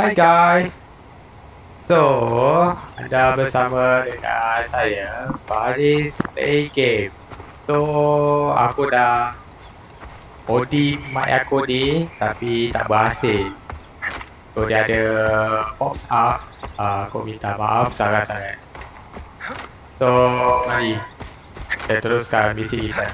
Hi guys. So, anda bersama dengan saya Faris Play Game. So, aku dah Odi mic aku ni tapi tak berhasil. So dia ada pops up. Uh, aku minta maaf sangat-sangat. So, mari kita teruskan misi kita.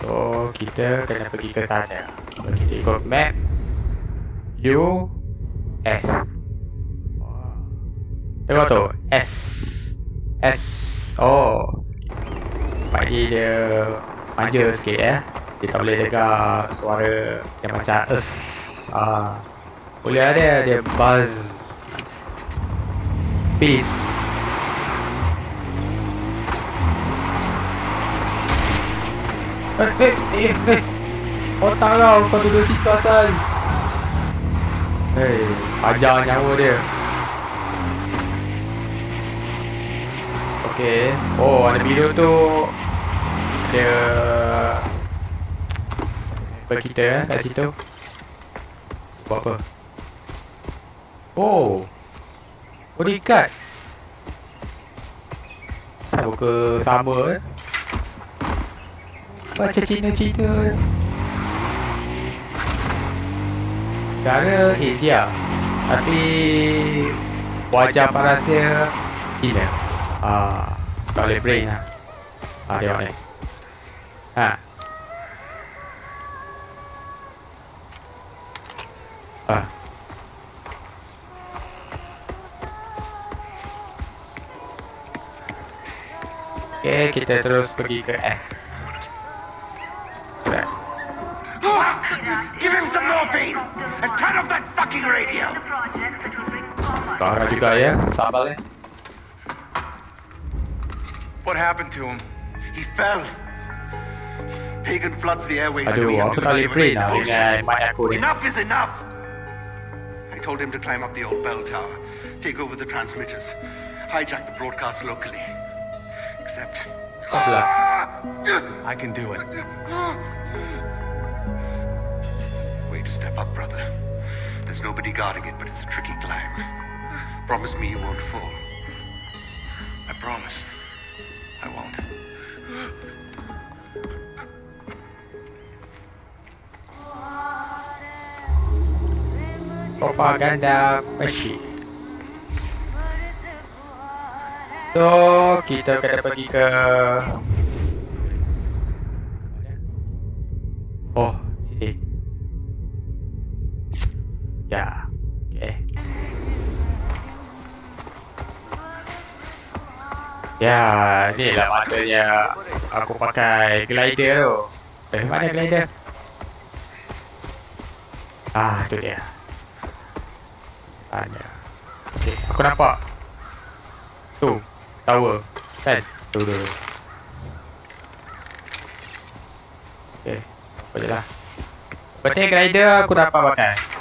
So, kita kena pergi ke sana. Kita ikut map U S. Tengok tu, S. S. Oh. Pak ni dia manja sikit ya. Dia tak boleh dengar suara yang macam Earth. Ah. Boleh ada dia buzz. Peace. Eh, eh, eh, eh. Otak kau, kau duduk situ asal. Hei, ajar nyawa dia. Okey. Oh, ada biru tu. Ada apa kita eh, kat situ. Buat apa? Oh. Oh, dia ikat. Sama ke sama eh? Baca Cina-Cina. Cara India. Tapi wajah parasnya Cina. Ah, tak boleh brain lah. Ah, tengok ni. Ha. Ah. Okay, kita terus pergi ke S. morphine and turn off that fucking radio. Parah juga ya, sambal ya. What happened to him? He fell. Pagan floods the airways Aduh, doing aku tak boleh brain lah dengan mic aku ni. Enough is enough. I told him to climb up the old bell tower, take over the transmitters, hijack the broadcast locally. Except I can do it. Step up, brother. There's nobody guarding it, but it's a tricky climb. Promise me you won't fall. I promise. I won't. propaganda machine. So, kita kena pergi ke Ya, ni lah masanya aku pakai glider tu. Eh, mana glider? Ah, tu dia. Tanya. Okay, aku nampak. Tu, tower. Kan? Tu tu. Okay, je lah. Betul glider aku dapat pakai.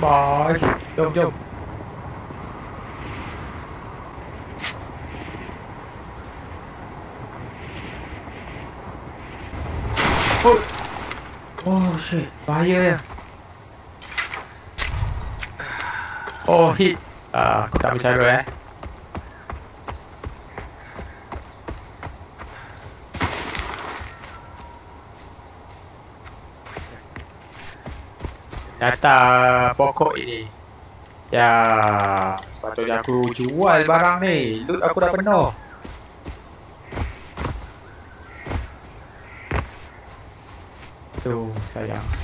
Boys. Jom jom. Oh. Oh shit, bahaya ya. Oh hit. Ah, aku tak bicara eh. Data pokok ini. Ya, sepatutnya aku jual barang ni. Loot aku dah penuh. Tu sayang.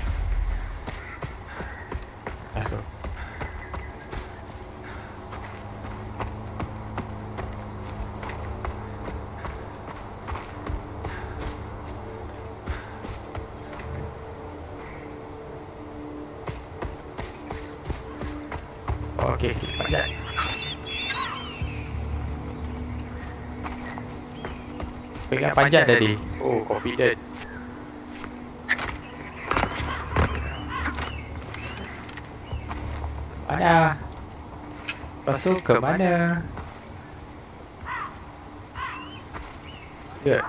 Pegang panjat tadi. Oh, confident. Mana? Lepas tu ke mana? Ya.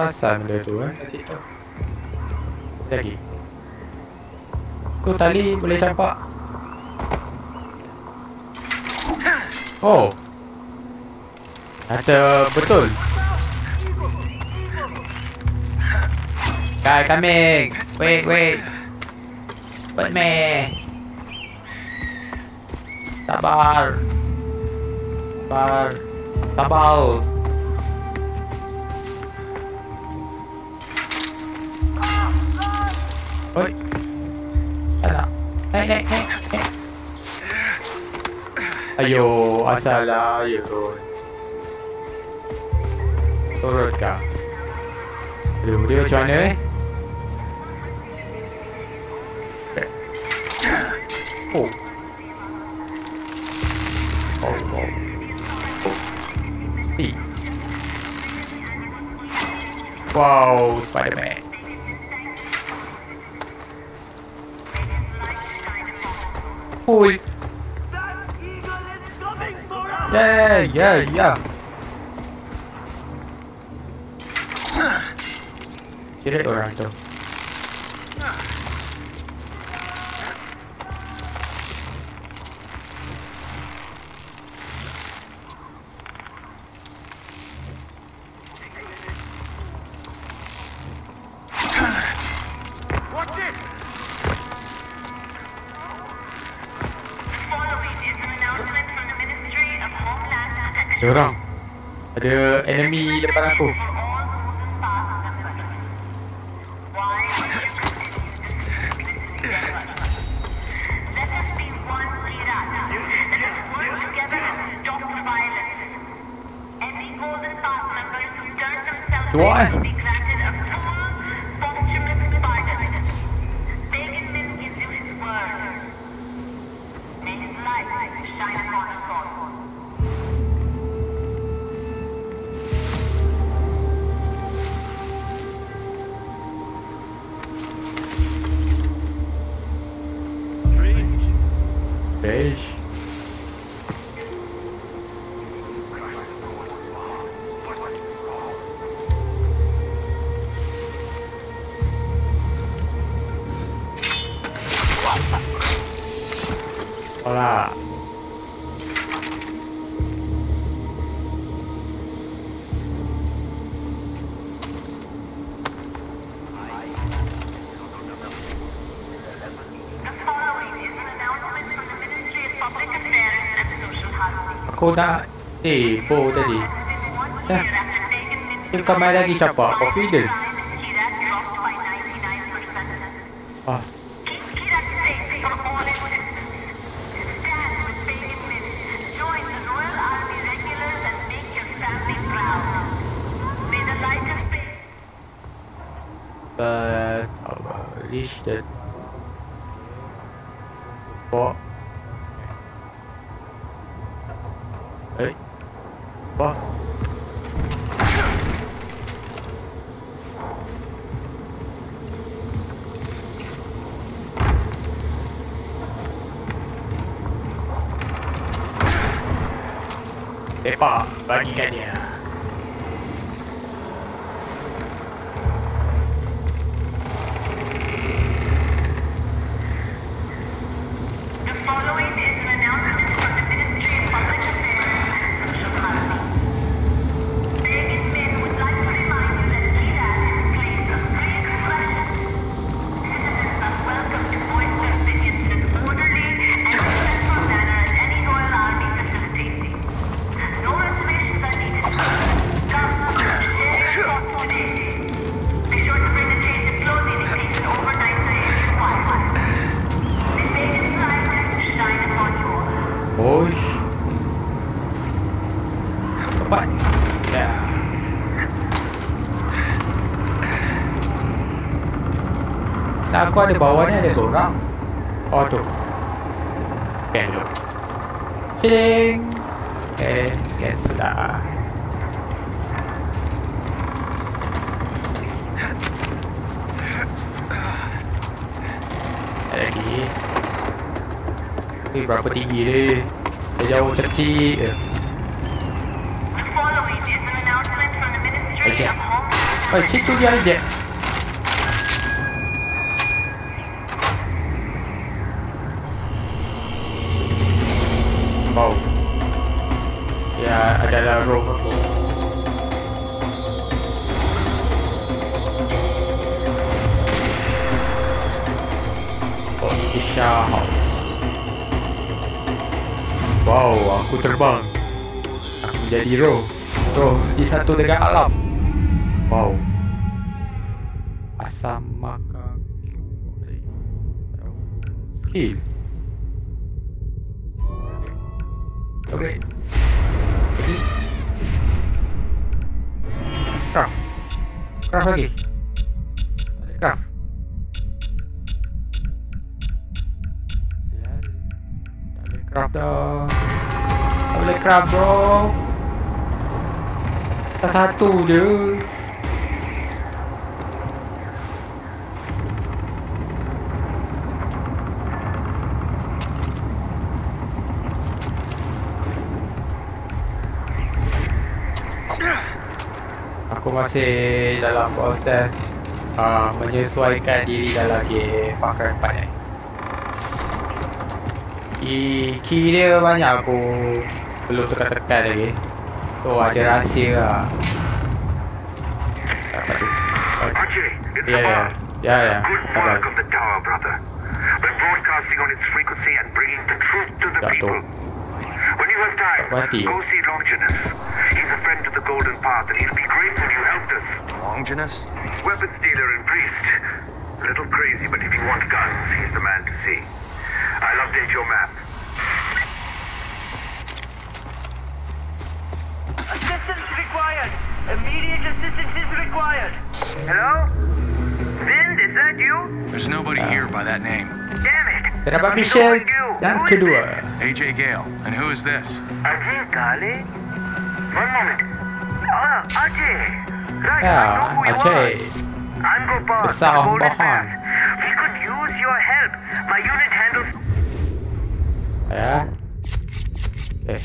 Perasan benda tu eh kat situ. Lagi. Tu tali boleh campak. Oh. Kata betul. Guy coming. Wait, wait. Wait me. Sabar. Sabar. Sabar. Ayo, asal lah, ayo turun. Turun kah? Aduh, dia macam mana eh? Oh. Oh, oh. Oh. Si. Wow, Spider-Man. Ui. Yeah, yeah, yeah. Kira orang tu. pés. Nak tepo tadi. Eh, eh kau main lagi capak kopi nampak ada bawah ni ada seorang. Oh tu. Scan dulu Ciling Eh scan sudah. Lagi. Ini berapa tinggi dia Dia jauh cercik eh. Ajak Oh situ dia ajak Isha House. Wow, aku terbang. Aku menjadi roh. Roh di satu dengan alam. Wow. Asam maka Skill. Okay. Jadi. Craft. Craft lagi. Craft dah. Tak boleh craft bro. Tak satu je. Aku masih dalam proses uh, menyesuaikan diri dalam game Far Cry 4 ni. Key, key dia banyak aku belum tekan-tekan lagi. So ada rahsia lah. Ya, ya. Lamar. Ya, ya. Good Sabar. work on the tower, brother. We're broadcasting on its frequency and bringing the truth to the people. When you have time, go see Longinus. He's a friend to the Golden Path and he'll be grateful you helped us. Longinus? Weapons dealer and priest. A little crazy, but if you want guns, he's the man to see. I'll update your map. Immediate assistance is required. Hello? Vind, is that you? There's nobody here by that name. Damn it! Terdapat I'm mission calling you. yang Who is kedua. AJ Gale. And who is this? Ajay, darling. One moment. Ah, Ajay. Right, Ya, I know who you Aceh. are. I'm Gopal, Besar the Golden Bahan. Path. We could use your help. My unit handles Ya. Eh.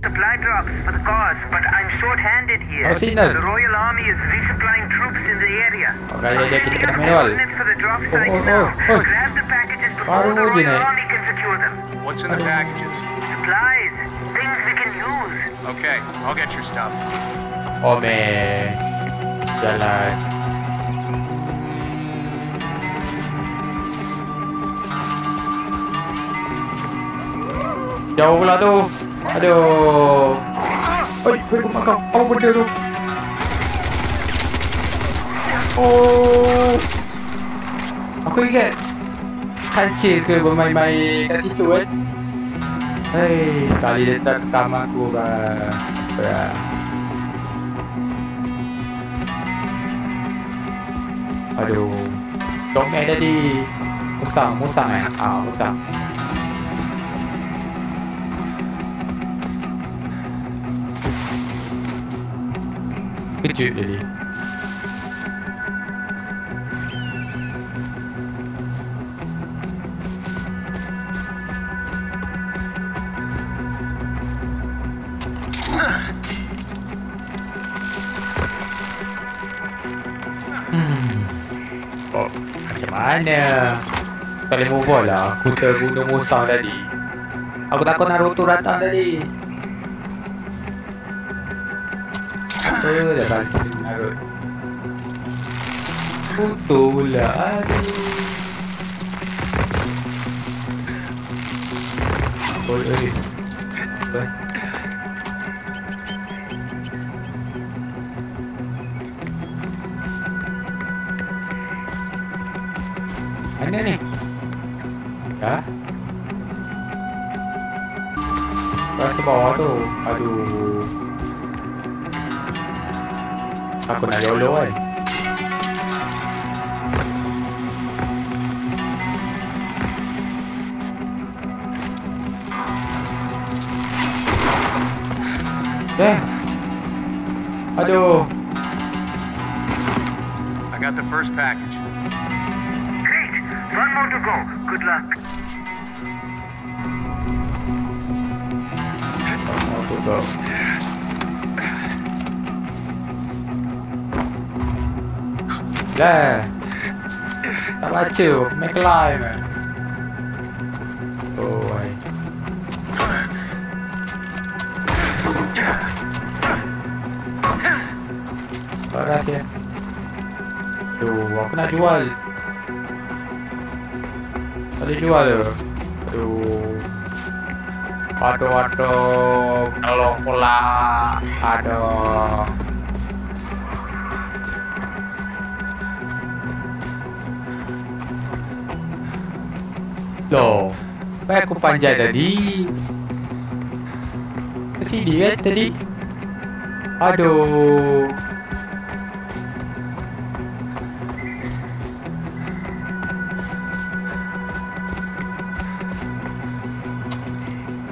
supply drops for the cause, but I'm short-handed here. Oh, signal. The Royal Army is resupplying troops in the area. Oh, kali dia kita We kena have manual. coordinates for Oh, oh, oh, oh. Grab the packages before the Royal. Army can secure them. What's in the packages? Supplies, things we can use. Okay, I'll get your stuff. Oh man. Jalan. Jauh pula tu. Aduh. Oi, oi, kau apa benda tu? Oh. Aku ingat kancil ke bermain-main kat situ kan. Hei, sekali dia tak tam aku. Berat. Aduh. Dongeng tadi. Musang, musang eh? Ah, musang. Kejut tadi. Hmm. Oh, mana? Kali move on lah. Aku terbunuh musang tadi. Aku takut Naruto datang tadi. Dah bantu Naruto? Betul lah. Aduh. Apa ni? Apa? Mana ni? Ya? Rasa bawah tu. Aduh. ขอบคุณโยโย่เด้มาดู I got the first package. Great. One more to go. Good luck. เอาตัว Tutup. Dah. Tak baca. Make live. Oh, hai. Paras ya. Aduh, aku nak jual. Tak boleh jual ke? Aduh. Aduh, aduh. Tolong pula. Aduh. Loh. Baik aku panjat tadi. Ke sini kan tadi? Aduh.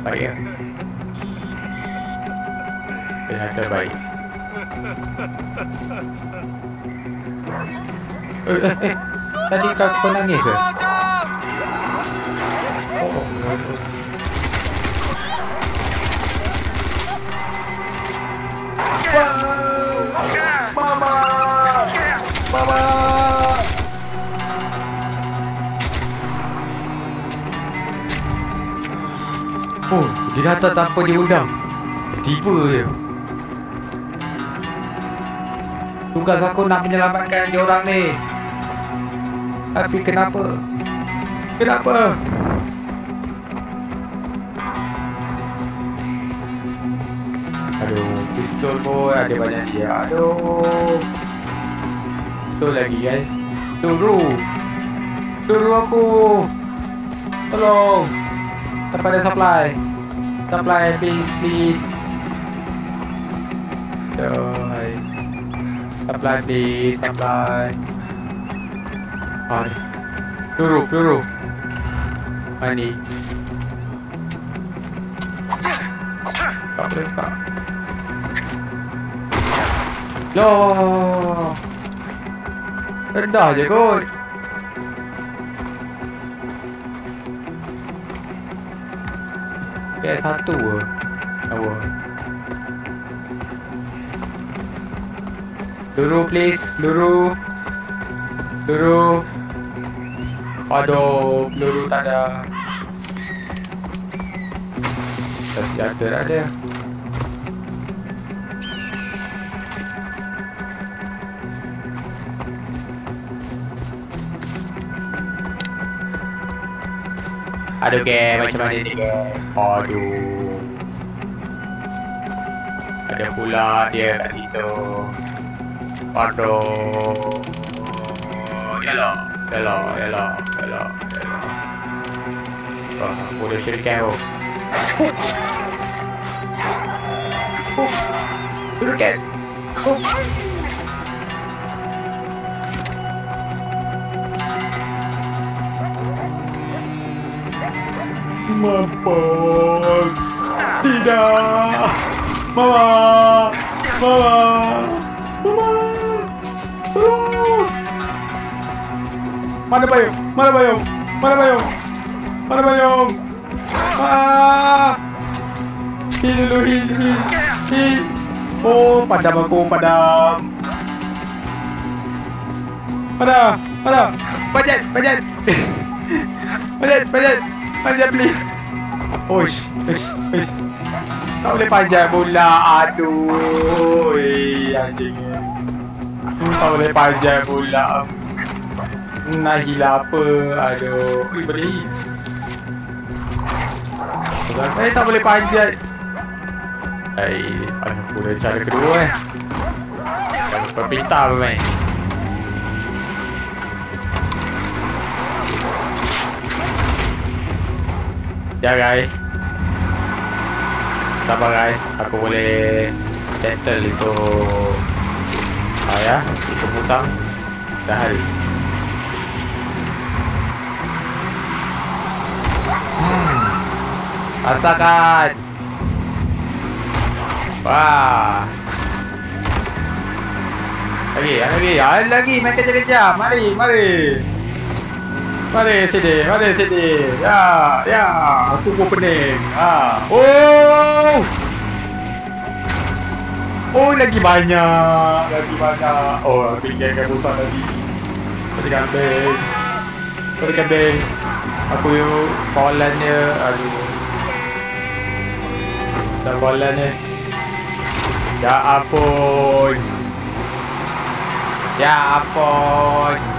Baik ya. Ternyata baik. Eh, eh, eh. Tadi kau, kau nangis ke? Dia datang tanpa diundang. Tiba je. Tugas aku nak menyelamatkan dia orang ni. Tapi kenapa? Kenapa? Aduh, pistol pun ada banyak dia. Aduh. Pistol lagi guys. Turu. Turu aku. Tolong. Tak ada supply supply please please. Rồi supply please supply rồi cứu rùa cứu rùa anh đi cọp lên cọp Lô rất đỏ vậy cô Kat satu ke? Apa? Luru please, luru Luru Aduh, luru tak ada. Tak ada, ada? Aduh ke, macam mana ni ke? Aduh. Ada pula dia kat situ. Aduh. Yalah, yalah, yalah, yalah, yalah. Wah, aku dah syirikan tu. Oh. Syirikan. Oh. Mampus. Tidak. Mama. Mama. Mama. Tolong. Mana payung? Mana payung? Mana payung? Mana payung? Ah. Heal dulu, heal, heal. Oh, padam aku, padam. Padam, padam. Panjat, panjat. panjat, panjat. Panjat, please. Uish, uish, uish. Tak boleh panjat pula. Aduh. Eh, anjing. Tak boleh panjat pula. Nak gila apa? Aduh. Ui, boleh. Sebab saya tak boleh panjat. Hai, aku dah cara kedua eh. Kalau perpintar main? Ya guys. Sabar guys, aku boleh settle itu ah, ya, itu musang dah hari. Hmm. Rasakan. Wah. Lagi, lagi, lagi main kejap-kejap. Mari, mari. Mari sini, mari sini. Ya, ya. Aku pun pening. Ha. Oh. Oh lagi banyak Lagi banyak Oh aku ingat kan besar tadi Tadi kambing Tadi kambing Aku Polan dia Aduh Dan polan dia Ya ampun Ya ampun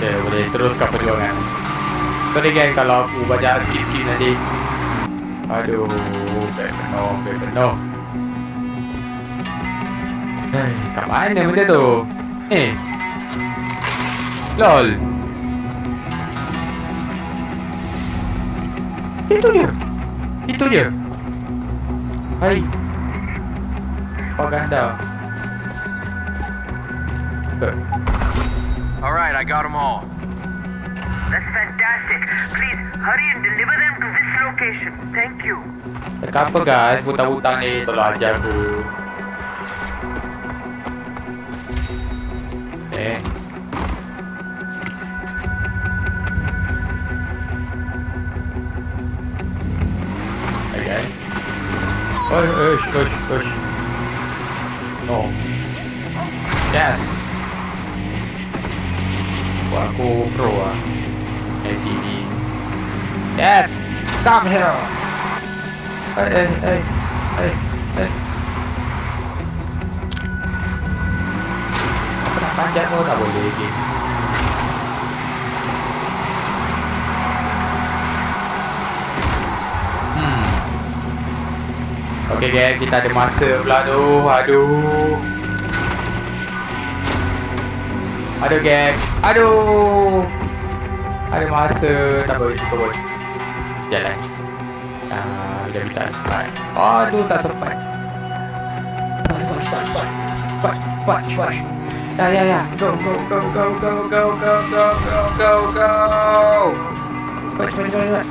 Okay boleh teruskan perjuangan Sorry kan kalau aku banyak skip-skip nanti Aduh, beg penuh. Hei, kat mana benda tu? Eh. Lol. Itu dia. Itu dia. Hai. Propaganda. Eh, I got them all. That's fantastic. Please, hurry and deliver them to this location. Thank you. Dekat apa guys? Butang-butang ni tolong ajar aku. Eh. Okay. Oi, ush, ush, ush. Come here. Hey, hey, hey, hey, hey. Nak panjat pun tak boleh game. Hmm. Okay guys, kita ada masa pula tu. Aduh. Aduh guys. Aduh. Ada masa. Tak boleh, tak boleh. Jalan. Ah, dia minta sempat. Aduh, tak sempat. Cepat, cepat, cepat, cepat. Cepat, cepat, cepat. Ya, ya, ya. Go, go, go, go, go, go, go, go, go, go, go. Cepat, cepat, cepat, cepat.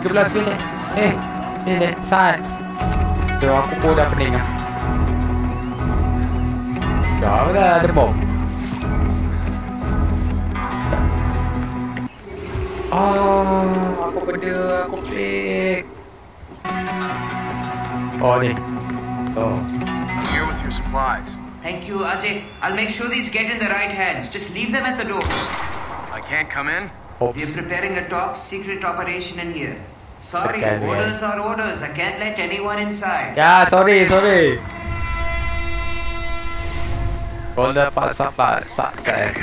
13 minit. Eh, minit. Saat. Tu, aku pun dah pening lah. Dah, dah ada bom. Ah, aku benda aku klik. Oh ni. Oh. I'm here with your supplies. Thank you, Ajay. I'll make sure these get in the right hands. Just leave them at the door. I can't come in? Oops. We're preparing a top secret operation in here. Sorry, Okay, man. orders are orders. I can't let anyone inside. Ya, sorry, sorry. Golden part supply success.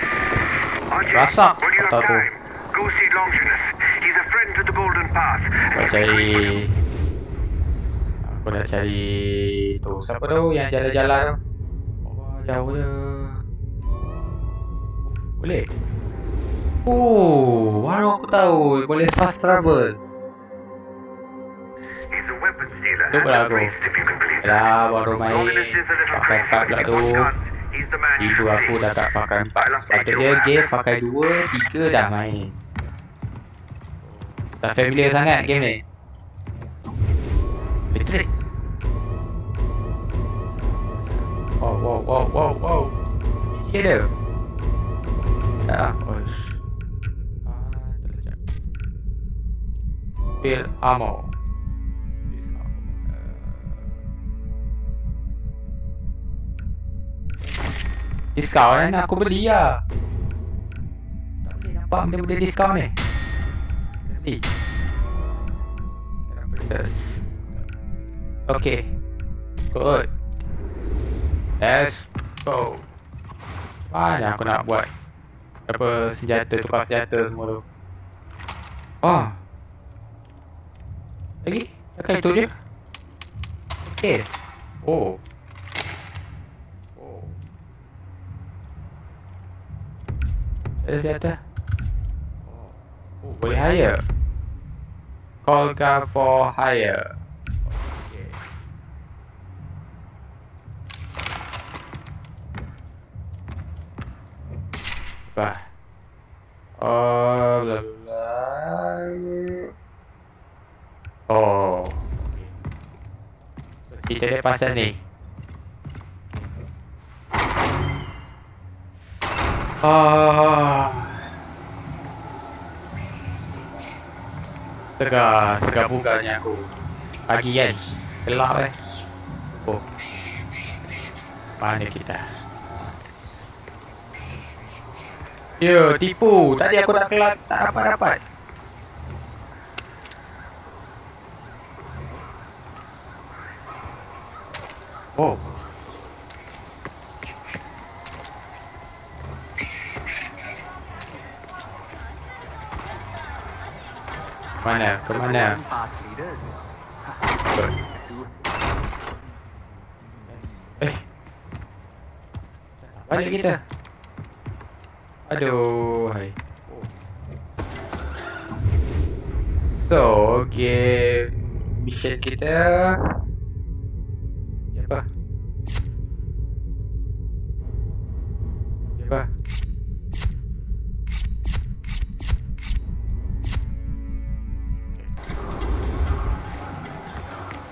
Archie, Rasa, when you have atau tu. time, go see Longinus. Nak cari Aku nak cari tu. Siapa tu yang jalan-jalan? Oh, jauh. Boleh. Oh, baru aku tahu boleh fast travel. Tu pula aku. Dah baru main. Pakai empat pula tu. Itu aku dah tak pakai empat. Sepatutnya game pakai dua, tiga dah main. Tak familiar sangat game ni. Elektrik Wow wow wow wow wow. Biji ada. Tak lah. Oish terlejak Fill ammo. Discount. Kan aku beli lah. Tak boleh nampak benda-benda diskaun ni Princess Okay. Good. Let's go. Banyak aku nak buat? Apa senjata, tukar senjata semua tu? Oh Lagi? Takkan itu je? Okay Oh. Oh. Ada senjata? Oh, oh boleh hire Colga for hire. Bah. Oh. Oh. Kita ada pasal ni. Ah. Segar, segar bugarnya aku. Pagi kan? Gelap eh. Oh. Mana kita? Ya, tipu. Tadi aku tak kelat, tak dapat-dapat. Oh. Mana? Ke mana? Eh. Balik kita. Aduh, hai. So, okay. Mission kita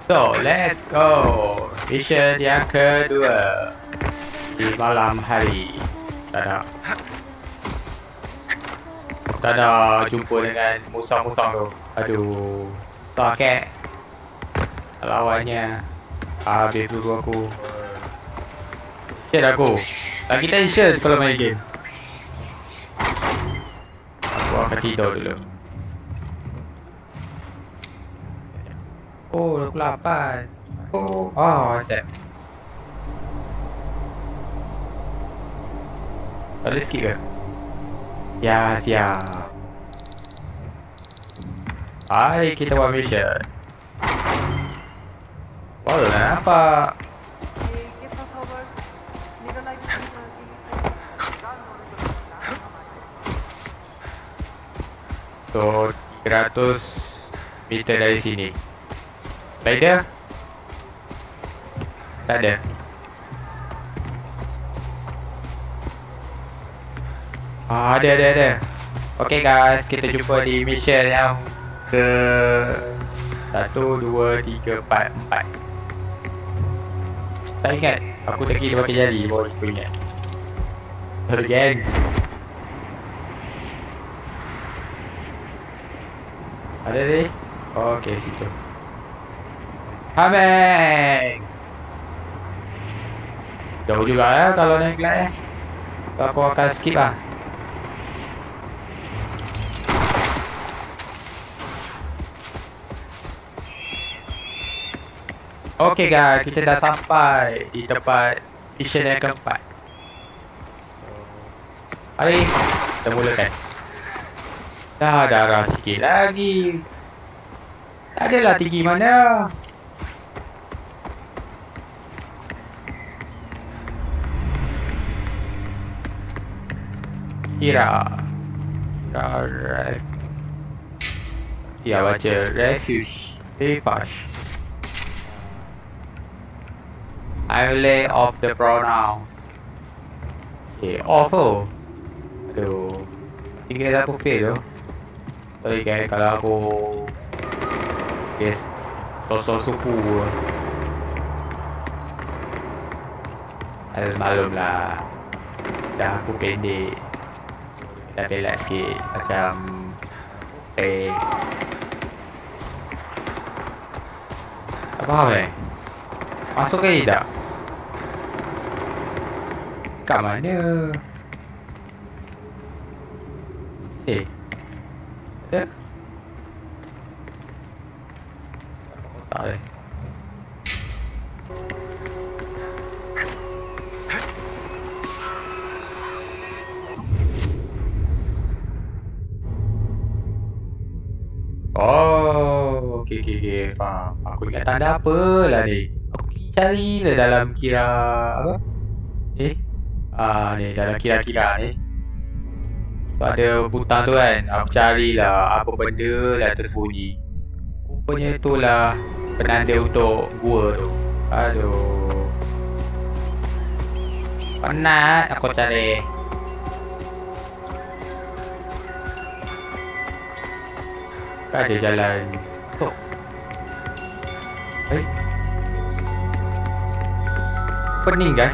So, let's go. Mission yang kedua di malam hari. Tada. Tada jumpa dengan musang-musang tu. Aduh. Tak kek. Lawannya. Habis dulu aku. Share aku. Lagi tension kalau main game. Aku akan tidur dulu. Oh, 28. Oh, oh, accept. Ada skip ke? Ya, siap. Hai, kita buat mission. Wow, dah nampak. So, 300 meter dari sini. Spider? Tak ada. Ah, ada, ada, ada. Okay guys, kita jumpa di mission yang ke... Satu, dua, tiga, empat, empat. Tak ingat. Aku teki dia pakai jari, baru aku ingat. Sorry gang. Ada ni? Okay, situ. Coming! Jauh juga ya kalau naik glide eh. So, aku akan skip lah. Okay guys, kita dah sampai di tempat mission yang keempat. Mari, kita mulakan. Dah darah sikit lagi. Tak adalah tinggi mana. Kira ref. Ya baca refuge. Refuge. I lay off the pronouns. Okay, oh. Aduh. Tinggal aku fail tu. Sorry guys kalau aku Yes Sosok suku Al malum lah Dah aku pendek Dah belak sikit Macam Eh Tak faham eh Masuk ke tidak? Kat mana? Eh ada? Aku ingat tanda apa lah ni. Aku pergi cari lah dalam kira apa? Eh? Ah ni dalam kira-kira ni. So ada butang tu kan. Aku carilah apa benda lah tersembunyi. Rupanya itulah penanda untuk gua tu. Aduh. Penat aku cari. Tak ada jalan. pening guys?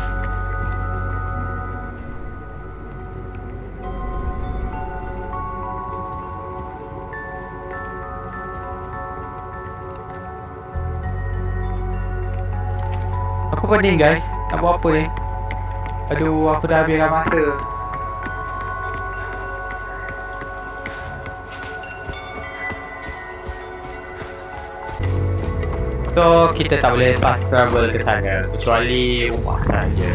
Aku pening guys? Nak buat apa ni? Aduh aku dah habiskan masa. So, kita tak boleh fast travel ke sana kecuali rumah saja.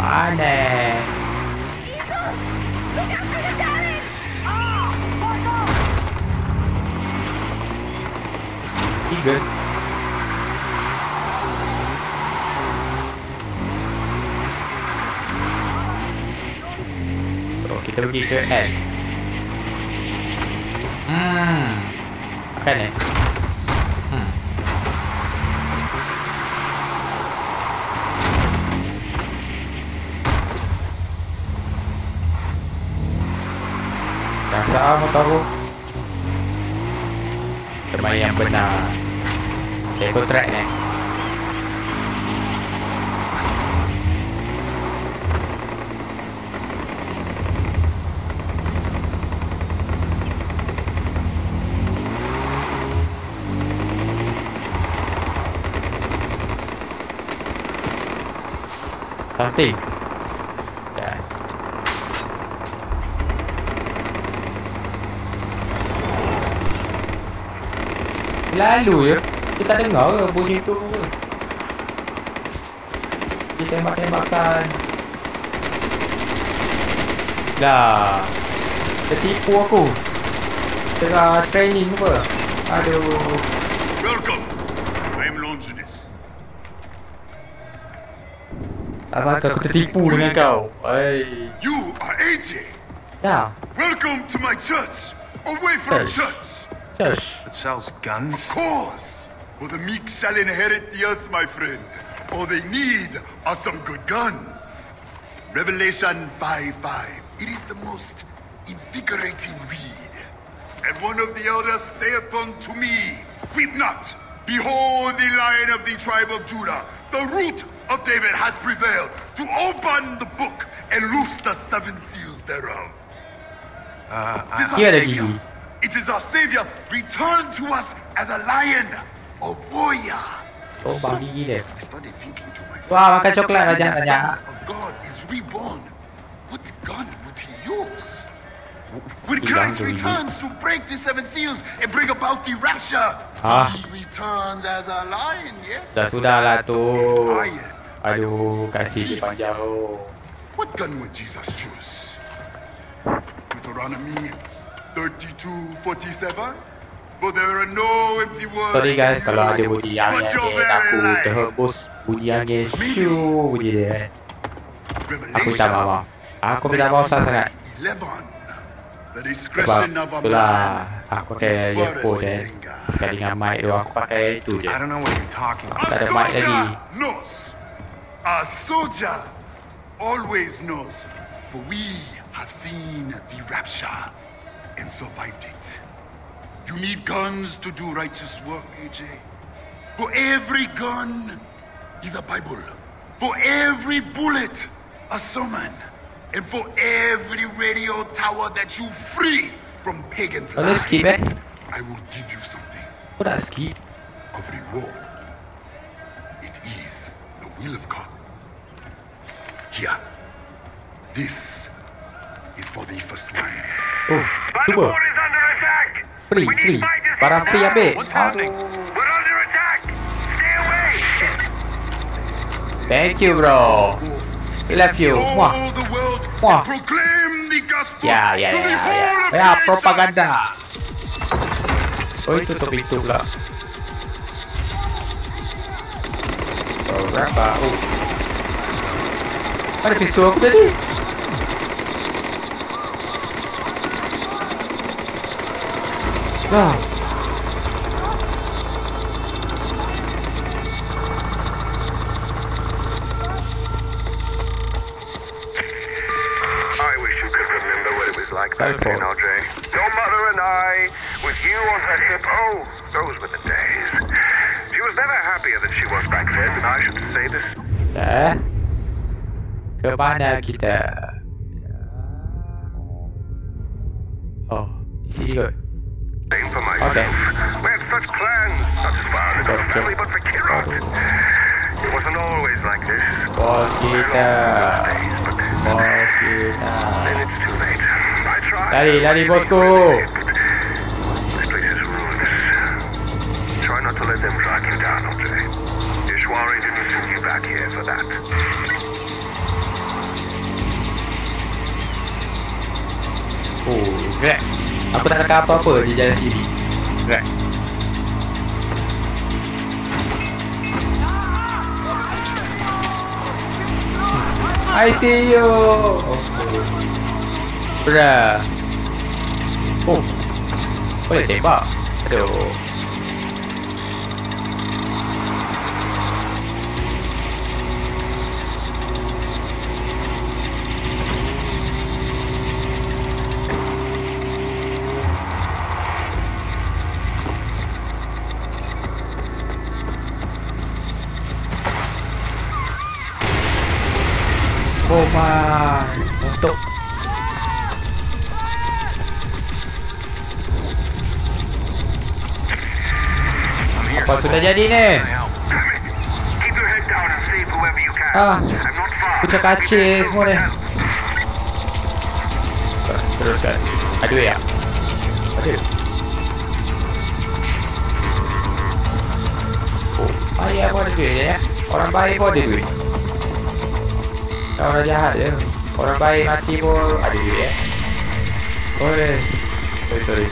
Mana? Tiga. So, kita pergi ke N. Hmm. Makan eh? Hmm. Ah motor aku Teman yang benar. Eco track ni. Something Yes Lalu je Kita dengar ke bunyi tu ke Kita tembak-tembakan. Dah. Tertipu aku. Tengah training apa? Aduh. Welcome. I am Longinus. Tak sangka aku tertipu dengan kau? Hai You are AJ. Ya Welcome to my church. Away from church. Shush That sells guns? Of course! For the meek shall inherit the earth, my friend. All they need are some good guns. Revelation 5 5. It is the most invigorating read. And one of the elders saith unto me, Weep not. Behold, the lion of the tribe of Judah, the root of David, has prevailed to open the book and loose the seven seals thereof. Uh, It is I, our Here lagi. Savior. It is our Savior returned to us as a lion, a warrior. Oh bang gigi dia I started thinking to myself. Wah makan coklat when the Son of God is reborn. What gun would he use? When Christ returns to break the seven seals and bring about the rapture, Ah. he returns as a lion, yes? Dah sudah lah tu Lion. Aduh kasih dia panjang What gun would Jesus choose? Deuteronomy 32:47? For there are no empty words. Sorry guys kalau ada you, bunyi angin-angin very aku terhembus bunyi angin Shoo bunyi dia eh. Aku minta maaf Aku minta maaf sangat 11. The Sebab discretion of a itulah man aku pakai earphone deferreth eh. Sekali dengan mic tu aku pakai itu je I don't know what you're talking A about. Tak ada mic lagi. A soldier always knows. For we have seen the rapture and survived it. You need guns to do righteous work, AJ. For every gun is a Bible. For every bullet, a sermon. And for every radio tower that you free from pagans' let's keep it. lies, I will give you something. What nak skip of reward. It is the will of God. Here. This is for the first one. Oh cuba! Free free Barang free ambil What's happening? We're under attack! Stay away! Thank you bro. We love you. Wah Wah. Ya ya ya ya Ya propaganda. Oh tutup pintu pula. Program baru. Ada pistol aku tadi Lah I wish you could remember what it was like back then, it. Audrey. Your mother and I, with you on her hip. Oh, those were the days. She was never happier than she was back then, and I should say this. Eh Ke mana kita Oh Di sini kot Same for myself. Okay. We had such plans, not just for our little Okay. family, but for Kirot. It wasn't always like this. Bos kita. Days, but Bos kita. then it's too late. I tried. Lari, lari bosku. This place is ruinous. Try not to let them drag you down, okay? Ishwari didn't send you back here for that. Oh, Greg. Aku tak nak apa-apa di jalan sendiri. Greg. I see you. Oh. Bruh. Oh. Boleh tembak. Aduh. Koma untuk I'm here. apa sudah jadi ni? Keep your head down and save whoever you can. Ah, I'm not far. Kacir semua ni. Teruskan. Ada duit tak? Ada. Oh, ayah pun ada duit ya. Orang baik pun ada duit. Orang jahat je. Orang baik mati pun ada duit ya. Boleh. Sorry, sorry.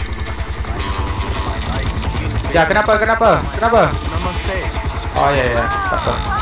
Ya, kenapa? Kenapa? Kenapa? Namaste. Oh, ya, ya. Tak apa.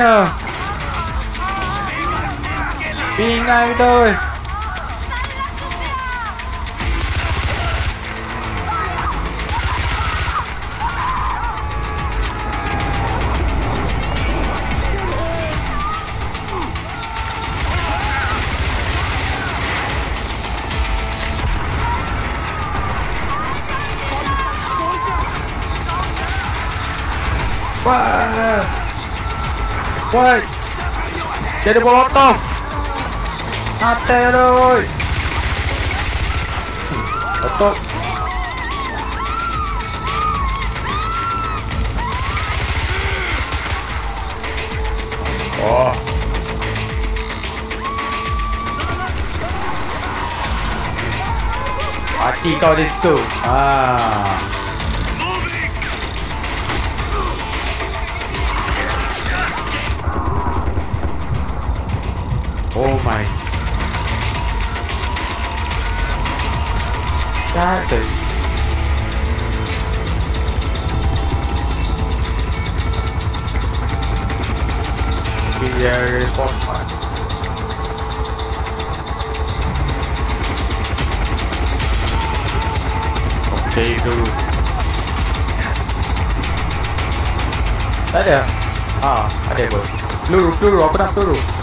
Tak aku kena. Pingai betul. Wah. Woi. Dia ada molotov. Mati tu. Betul. Oh. Mati kau di situ. Ah. Oh my. That is. Very fun. Okay, dulu. Tak ada. Ah, ada pun. Peluru, peluru, aku nak peluru. Tekan kau. I see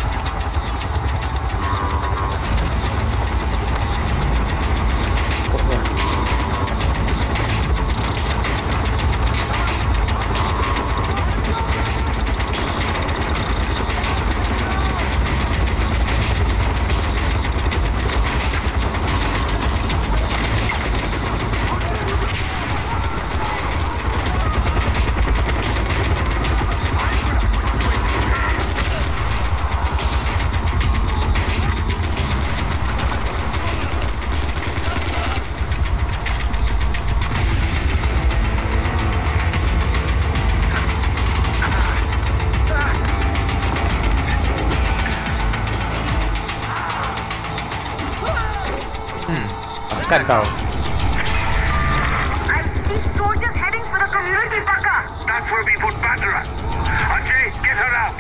get her out.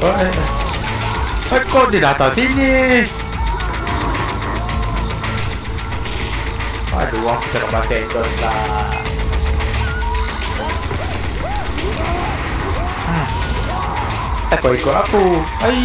Eh, eh, kau dia datang sini. Aduh, aku cakap bahasa Inggeris lah. Eh, kau ikut aku. Hai.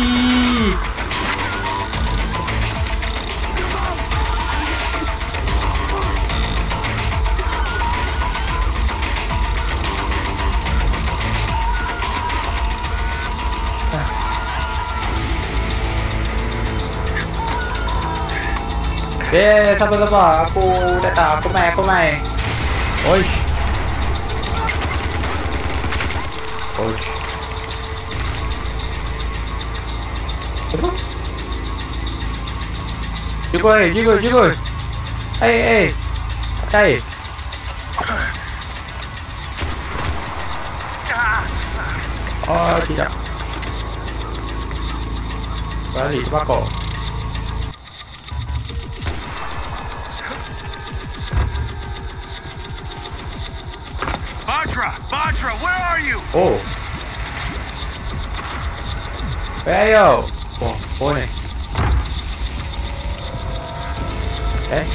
Eh, sabar-sabar. Aku datang. Aku main, aku main. Oi. Oi. Apa? Juga, eh, juga, juga. Eh, eh. Atai. Oh, tidak. Balik, terbakar. Batra, Batra, where are you? Oh. Eh, ayo. Oh ni. Eh.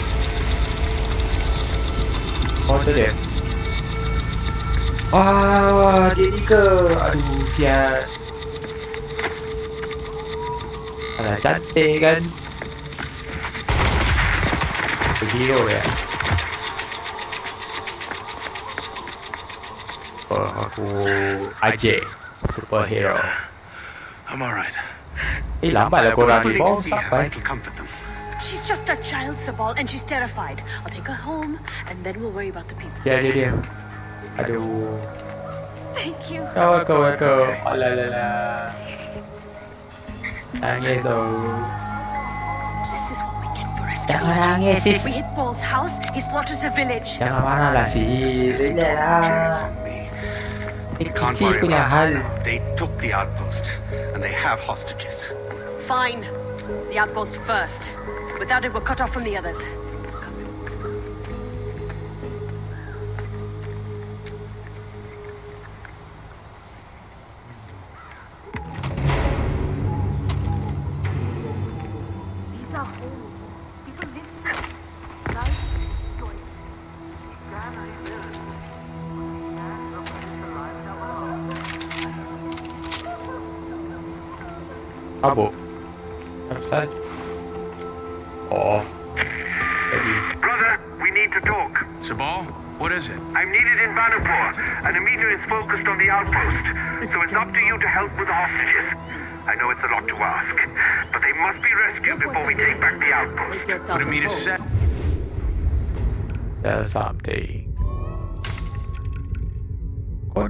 Oh, tu dia. Wah, dia ni ke? Aduh, sial. Alah, cantik kan? Hero ya. Oh, aku Ajay, superhero. I'm all right. Eh, lambatlah korang ni. People Bawa need to see her. sampai. It'll comfort them. She's just a child, Sabal, and she's terrified. I'll take her home, and then we'll worry about the people. Ya, dia dia. Aduh. Thank you. Kau, kau, kau. Alah, alah, alah. Nangis tau. This is what we get for rescuing Jangan Ajay. nangis, sis. We hit Paul's house, he slaughters a village. Jangan marah lah, sis. Listen, Relax lah. It's on me. Ini Can't kecil worry punya about hal. that now. They took the outpost, and they have hostages. Fine. The outpost first. Without it, we're cut off from the others.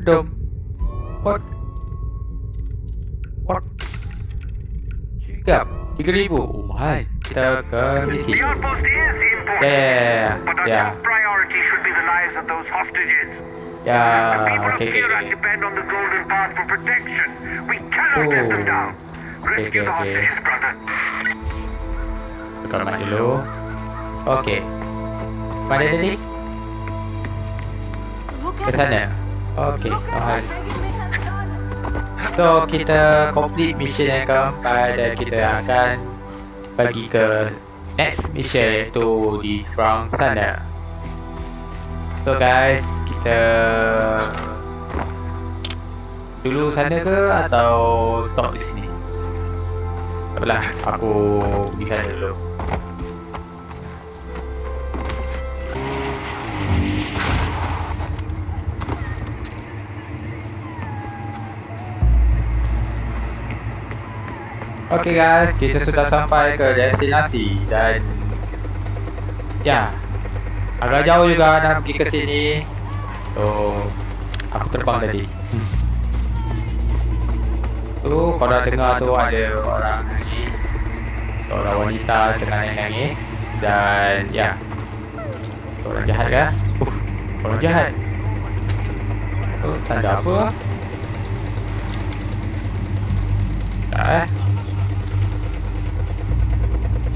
Kondom. What? What? Juga. 3000. Oh, mahal. Kita ke misi. the. Yeah, yeah, yeah, But our yeah. top priority should be the lives of those hostages. Ya, the okay, of okay, okay. depend on the Golden Path for protection. We cannot let them Oh. Okay, the okay. Tukar mic dulu. Okay. Mana tadi? Look Ke sana. Has done. So, kita complete mission yang keempat dan kita akan bagi ke next mission iaitu di seberang sana. So guys, kita dulu sana ke atau stop di sini? Apalah, aku di sana dulu. Okay guys, kita sudah sampai ke destinasi dan ya agak jauh juga nak pergi ke sini. So aku terbang tadi. Tu kalau dengar tu ada orang nangis, seorang wanita tengah nangis dan ya orang jahat kan? Uh, orang jahat. Oh, tanda apa? Eh?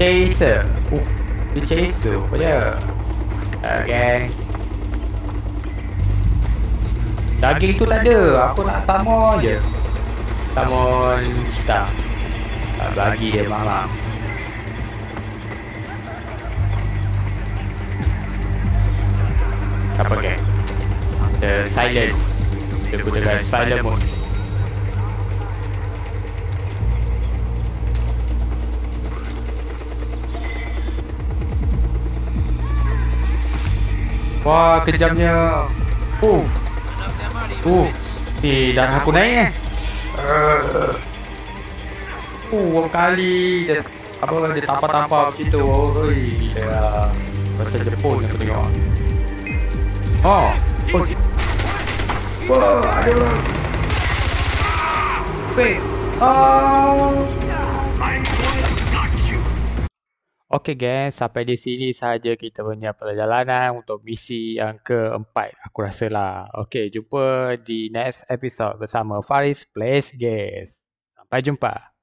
Chaser. Uh, dia chaser apa dia? Okay. Daging tu tak ada. Aku nak sama je. Summon Star. Tak bagi dia malam. Tak pakai. The silent. Dia gunakan silent mode. Wah, kejamnya. Oh. Oh. Eh, darah aku naik eh. Uh. Oh, kali dia apa dia tampar-tampar macam tu. Oi, gila. Macam Jepun aku tengok. Oh. Oh. Wah, ada orang. Wait. Oh. Okay guys, sampai di sini saja kita punya perjalanan untuk misi yang keempat. Aku rasa lah. Okay, jumpa di next episode bersama Faris Plays Games. Sampai jumpa.